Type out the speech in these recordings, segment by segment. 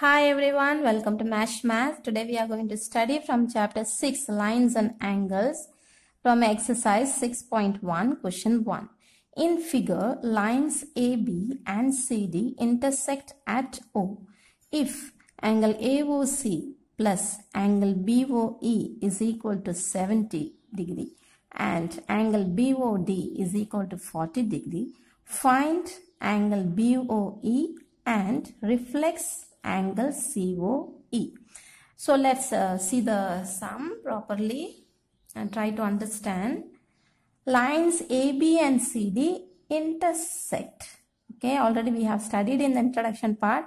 Hi everyone, welcome to Mash Math. Today we are going to study from chapter 6 Lines and Angles from exercise 6.1 question 1. In figure, lines AB and CD intersect at O. If angle AOC plus angle BOE is equal to 70 degree and angle BOD is equal to 40 degree, find angle BOE and reflex angle COE. So let's uh, see the sum properly and try to understand. Lines AB and CD intersect. Okay, already we have studied in the introduction part.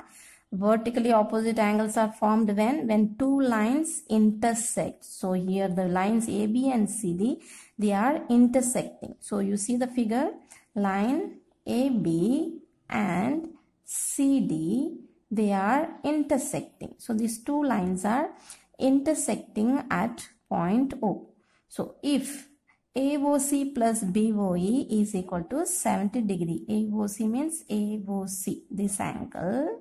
Vertically opposite angles are formed when? When two lines intersect. So here the lines AB and CD, they are intersecting. So you see the figure, line AB and CD they are intersecting. So these two lines are intersecting at point O. So if AOC plus BOE is equal to 70 degree. AOC means AOC, this angle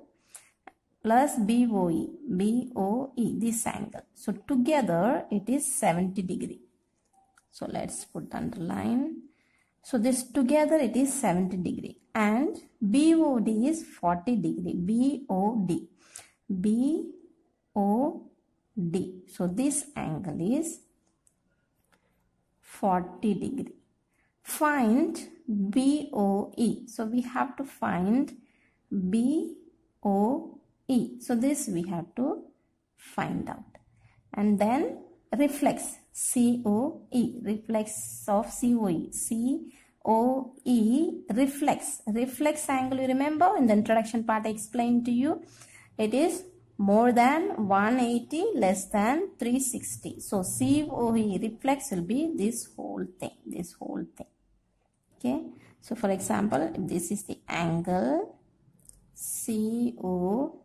plus BOE, BOE, this angle. So together it is 70 degree. So let's put underline. So this together it is 70 degree and BOD is 40 degree. BOD. BOD. So this angle is 40 degree. Find BOE. So we have to find BOE. So this we have to find out. And then reflex COE. Reflex of COE. COE reflex. Reflex angle you remember in the introduction part I explained to you. It is more than 180 less than 360 so coe reflex will be this whole thing this whole thing okay so for example if this is the angle coe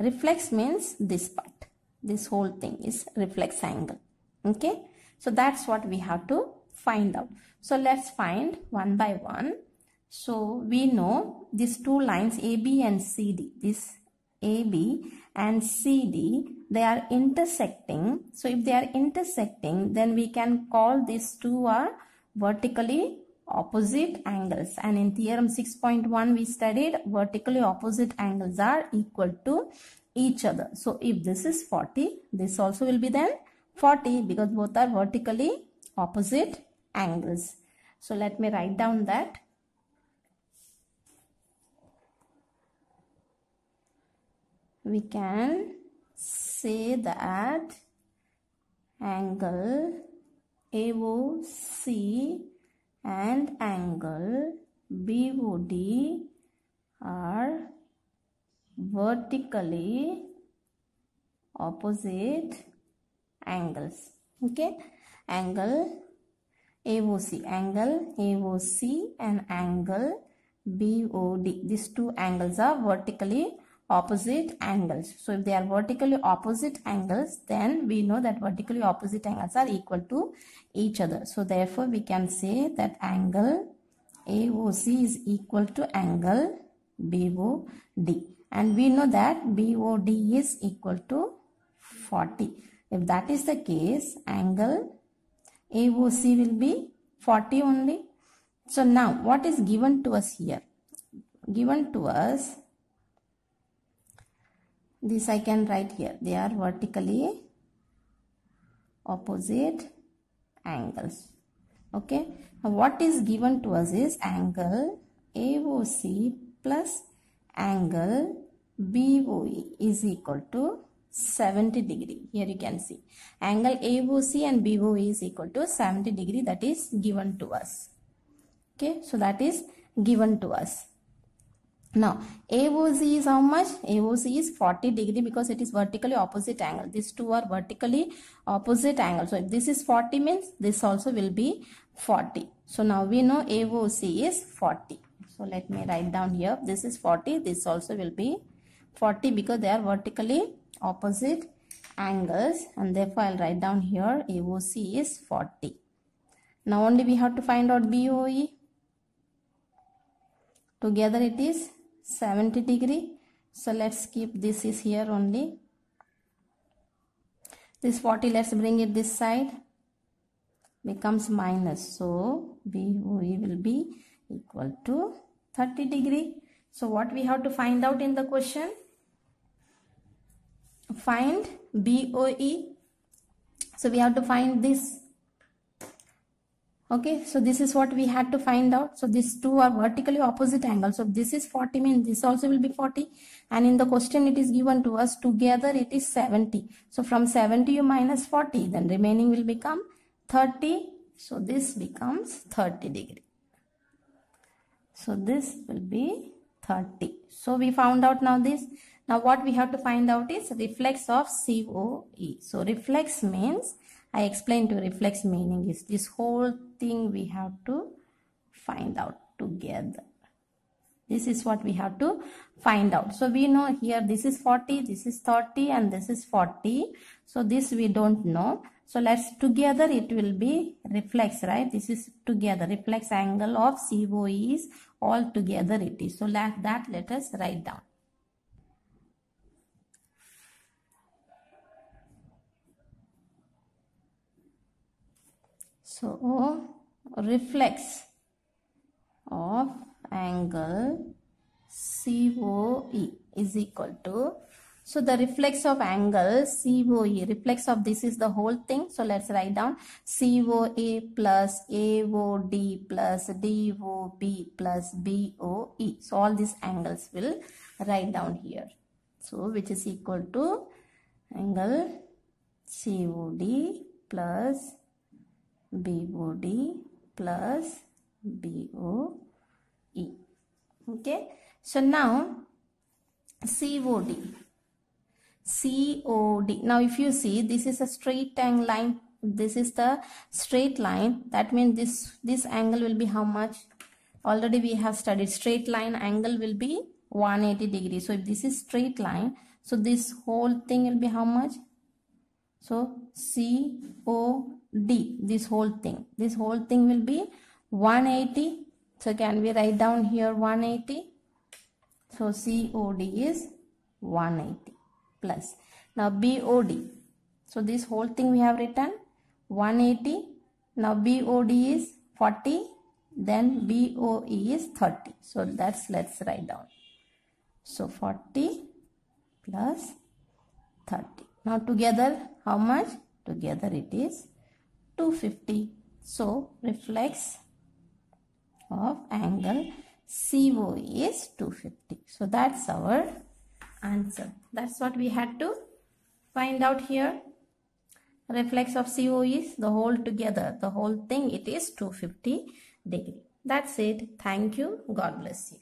reflex means this part this whole thing is reflex angle. Okay? So that's what we have to find out. So let's find one by one. So we know these two lines AB and CD this AB and CD, they are intersecting. So if they are intersecting, then we can call these two are vertically opposite angles. And in theorem 6.1, we studied vertically opposite angles are equal to each other. So if this is 40, this also will be then 40 because both are vertically opposite angles. So let me write down that we can say that angle AOC and angle BOD are vertically opposite angles okay angle AOC angle AOC and angle BOD these two angles are vertically opposite angles. So if they are vertically opposite angles, then we know that vertically opposite angles are equal to each other. So therefore we can say that angle AOC is equal to angle BOD. And we know that BOD is equal to 40. If that is the case, angle AOC will be 40 only. So now what is given to us here? Given to us this I can write here. They are vertically opposite angles. Okay. Now what is given to us is angle AOC plus angle BOE is equal to 70 degree. Here you can see angle AOC and BOE is equal to 70 degree that is given to us. Okay. So that is given to us. Now, AOC is how much? AOC is 40 degree because it is vertically opposite angle. These two are vertically opposite angle. So, if this is 40 means this also will be 40. So, now we know AOC is 40. So, let me write down here. This is 40. This also will be 40 because they are vertically opposite angles and therefore I'll write down here AOC is 40. Now only we have to find out BOE. Together it is 70 degree. so let's keep this is here only this 40 let's bring it this side becomes minus so BOE will be equal to 30 degree so what we have to find out in the question find BOE so we have to find this. Okay so this is what we had to find out. So these two are vertically opposite angles so this is 40 means this also will be 40 and in the question it is given to us. Together it is 70 so from 70 you minus 40 then remaining will become 30 so this becomes 30 degree. So this will be 30 so we found out now this. Now what we have to find out is reflex of COE so reflex means I explained to reflex meaning is this whole thing we have to find out together. This is what we have to find out. So we know here this is 40, this is 30 and this is 40. So this we don't know. So let's together it will be reflex, right? This is together. Reflex angle of COE is all together it is. So like that let us write down. So, reflex angle COE is equal to so the reflex of angle COE, reflex of this is the whole thing. So let's write down COA plus AOD plus DOB plus BOE. So all these angles will write down here. So which is equal to angle COD plus BOD plus BOE. Okay. So now COD. COD. Now if you see this is a straight angle line. This is the straight line. That means this, this angle will be how much? Already we have studied straight line angle will be 180 degrees. So if this is straight line, so this whole thing will be how much? So COD this whole thing this whole thing will be 180 so can we write down here 180 so COD is 180 plus. Now BOD so this whole thing we have written 180 now BOD is 40 then BOE is 30 so that's let's write down. So 40 plus 30 now together how much? Together it is 250. So reflex of angle CO is 250. So that's our answer. That's what we had to find out here. Reflex of CO is the whole together. The whole thing it is 250 degree. That's it. Thank you. God bless you.